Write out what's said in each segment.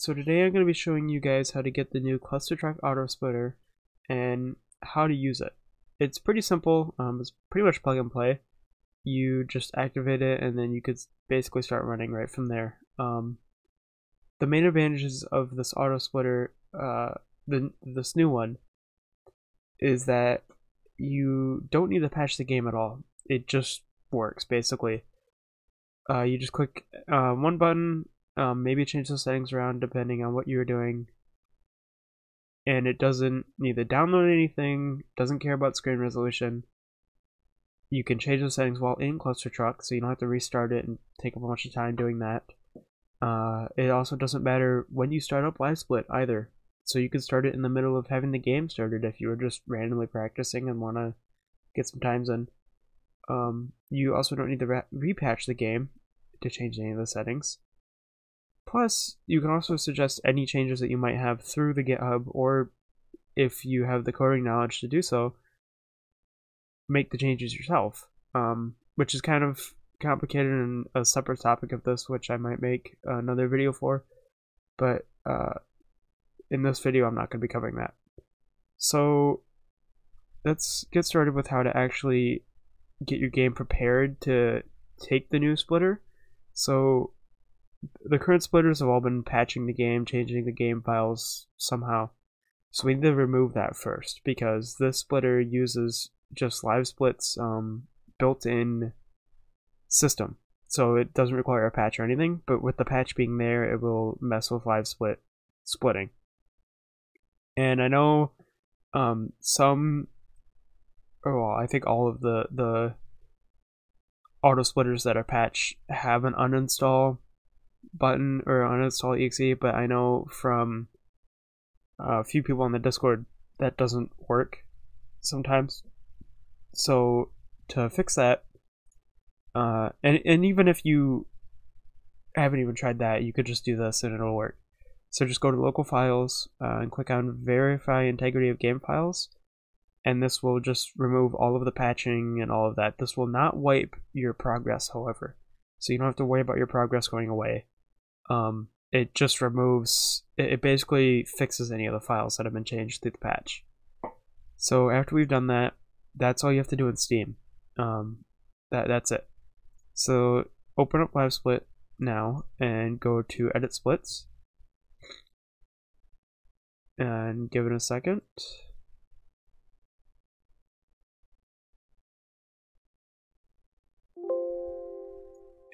So today I'm going to be showing you guys how to get the new Clustertruck Auto Splitter and how to use it. It's pretty simple, um, it's pretty much plug and play. You just activate it and then you could basically start running right from there. Um, the main advantages of this Auto Splitter, uh, the, this new one, is that you don't need to patch the game at all. It just works basically. Uh, you just click uh, one button, um, maybe change the settings around depending on what you're doing. And it doesn't need to download anything, doesn't care about screen resolution. You can change the settings while in Cluster Truck, so you don't have to restart it and take up a bunch of time doing that. Uh, it also doesn't matter when you start up LiveSplit either. So you can start it in the middle of having the game started if you were just randomly practicing and want to get some times in. Um, you also don't need to re repatch the game to change any of the settings. Plus, you can also suggest any changes that you might have through the GitHub, or if you have the coding knowledge to do so, make the changes yourself, um, which is kind of complicated and a separate topic of this, which I might make another video for. But uh, in this video, I'm not going to be covering that. So let's get started with how to actually get your game prepared to take the new splitter. So the current splitters have all been patching the game, changing the game files somehow. So we need to remove that first because this splitter uses just LiveSplit's um, built-in system. So it doesn't require a patch or anything, but with the patch being there, it will mess with LiveSplit splitting. And I know um, some, or well, I think all of the the auto splitters that are patched have an uninstall button or uninstall exe, but I know from a few people on the Discord that doesn't work sometimes. So to fix that, uh, and and even if you haven't even tried that, you could just do this and it'll work. So just go to local files uh, and click on verify integrity of game files. And this will just remove all of the patching and all of that. This will not wipe your progress, however. So you don't have to worry about your progress going away. Um, it just removes, it basically fixes any of the files that have been changed through the patch. So after we've done that, that's all you have to do in Steam. Um, that That's it. So open up LiveSplit now and go to Edit Splits and give it a second.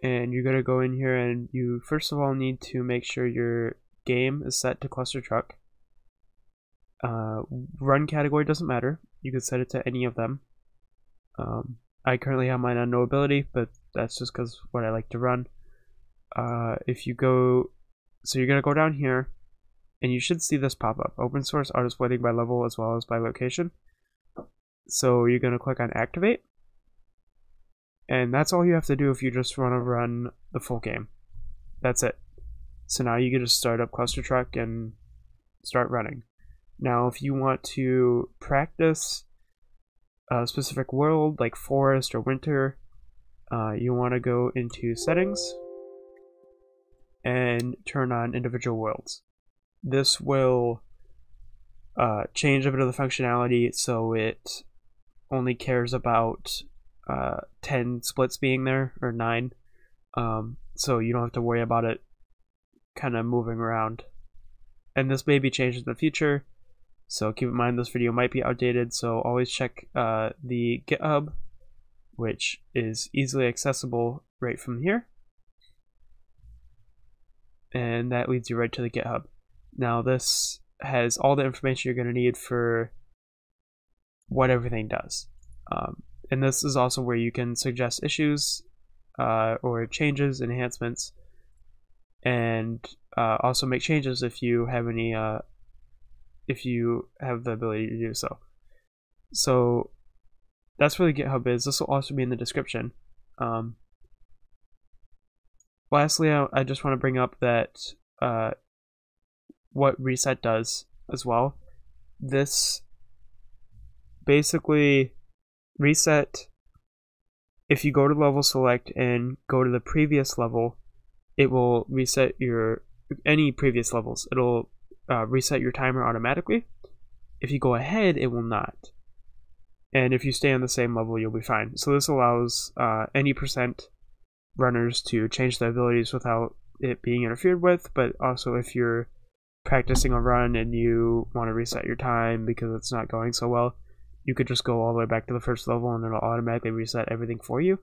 And you're gonna go in here and you first of all need to make sure your game is set to Clustertruck. Uh, run category doesn't matter. You can set it to any of them. Um, I currently have mine on no ability, but that's just because what I like to run. Uh, if you go, so you're gonna go down here and you should see this pop up open source auto splitting by level as well as by location so you're going to click on activate and that's all you have to do if you just want to run the full game. That's it. So now you can just start up Clustertruck and start running. Now if you want to practice a specific world like forest or winter uh, you want to go into settings and turn on individual worlds. This will uh, change a bit of the functionality so it only cares about uh, 10 splits being there or 9 um, so you don't have to worry about it kind of moving around. And this may be changed in the future so keep in mind this video might be outdated so always check uh, the github which is easily accessible right from here. And that leads you right to the github. Now this has all the information you're going to need for what everything does. Um, and this is also where you can suggest issues uh, or changes, enhancements, and uh, also make changes if you have any, uh, if you have the ability to do so. So that's where the GitHub is. This will also be in the description. Um, lastly, I, I just want to bring up that uh, what reset does as well. This basically reset if you go to level select and go to the previous level, it will reset your any previous levels. It'll uh, reset your timer automatically. If you go ahead, it will not. And if you stay on the same level, you'll be fine. So this allows uh, any percent runners to change their abilities without it being interfered with, but also if you're practicing a run and you want to reset your time because it's not going so well, you could just go all the way back to the first level and it'll automatically reset everything for you.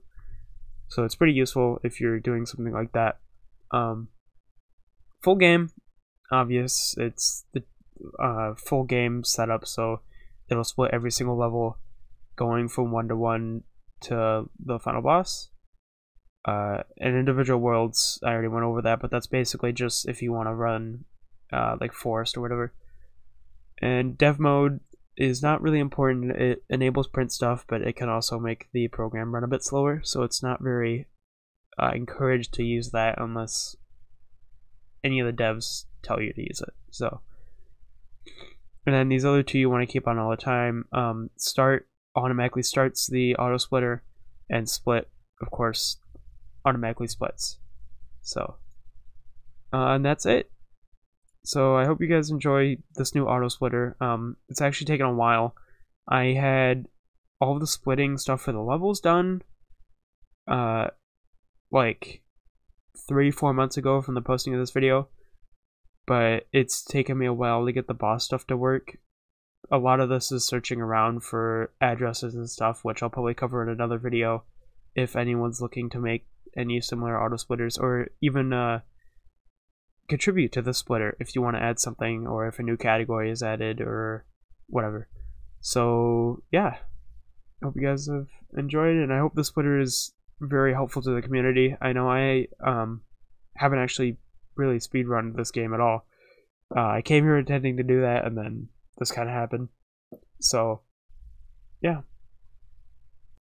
So it's pretty useful if you're doing something like that. Um, full game, obvious. It's the uh, full game setup, so it'll split every single level going from one to one to the final boss. Uh, and individual worlds, I already went over that, but that's basically just if you want to run uh, like forest or whatever. And dev mode is not really important. It enables print stuff, but it can also make the program run a bit slower, so it's not very uh, encouraged to use that unless any of the devs tell you to use it. So, and then these other two you want to keep on all the time. Um, start automatically starts the auto splitter, and split, of course, automatically splits. So, uh, and that's it. So I hope you guys enjoy this new auto splitter. Um, it's actually taken a while. I had all the splitting stuff for the levels done, uh, like three, four months ago from the posting of this video, but it's taken me a while to get the boss stuff to work. A lot of this is searching around for addresses and stuff, which I'll probably cover in another video if anyone's looking to make any similar auto splitters or even uh, contribute to the splitter if you want to add something or if a new category is added or whatever. So yeah, I hope you guys have enjoyed and I hope the splitter is very helpful to the community. I know I um, haven't actually really speedrun this game at all. Uh, I came here intending to do that and then this kind of happened. So yeah,